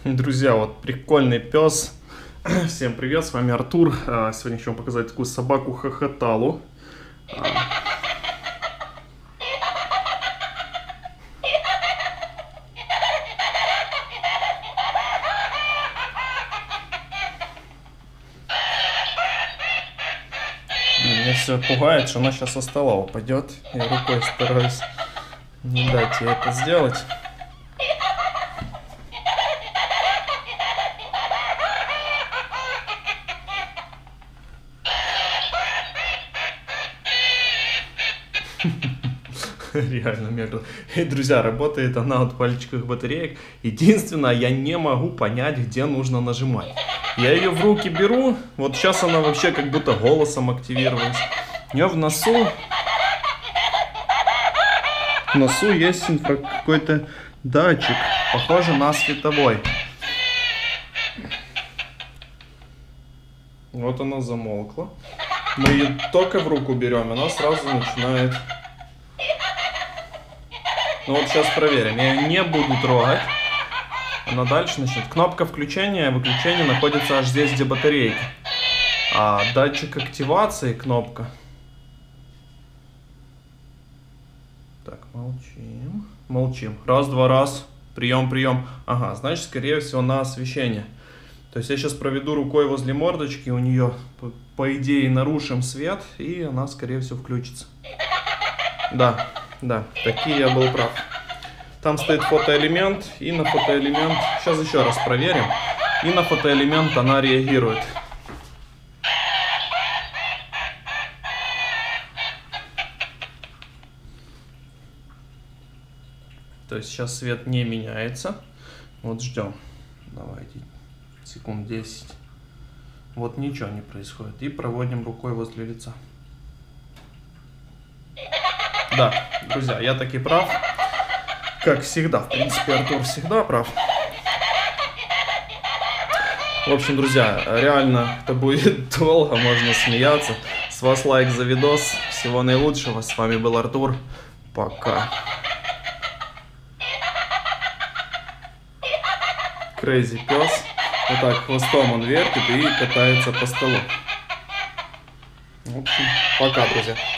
Друзья, вот прикольный пес. Всем привет, с вами Артур. А, сегодня хочу вам показать такую собаку хохоталу. А. Меня все пугает, что она сейчас со стола упадет. Я рукой стараюсь не дать ей это сделать. Реально мега. И, друзья, работает она от пальчиковых батареек. Единственное, я не могу понять, где нужно нажимать. Я ее в руки беру, вот сейчас она вообще как будто голосом активировалась. У нее в носу... В носу есть какой-то датчик, похоже на световой. Вот она замолкла. Мы ее только в руку берем, она сразу начинает ну вот сейчас проверим. Я не буду трогать. Она дальше начнет. Кнопка включения и выключения находится аж здесь, где батарейка. А датчик активации, кнопка. Так, молчим. Молчим. Раз, два, раз. Прием, прием. Ага, значит, скорее всего, на освещение. То есть я сейчас проведу рукой возле мордочки, у нее, по идее, нарушим свет, и она, скорее всего, включится. Да, да, такие я был прав. Там стоит фотоэлемент, и на фотоэлемент... Сейчас еще раз проверим. И на фотоэлемент она реагирует. То есть сейчас свет не меняется. Вот ждем. Давайте. Секунд 10. Вот ничего не происходит. И проводим рукой возле лица. Да, друзья, я таки прав. Как всегда, в принципе, Артур всегда прав. В общем, друзья, реально это будет долго, можно смеяться. С вас лайк за видос. Всего наилучшего. С вами был Артур. Пока. Крейзи пес. Вот так хвостом он вертит и катается по столу. В общем, пока, друзья.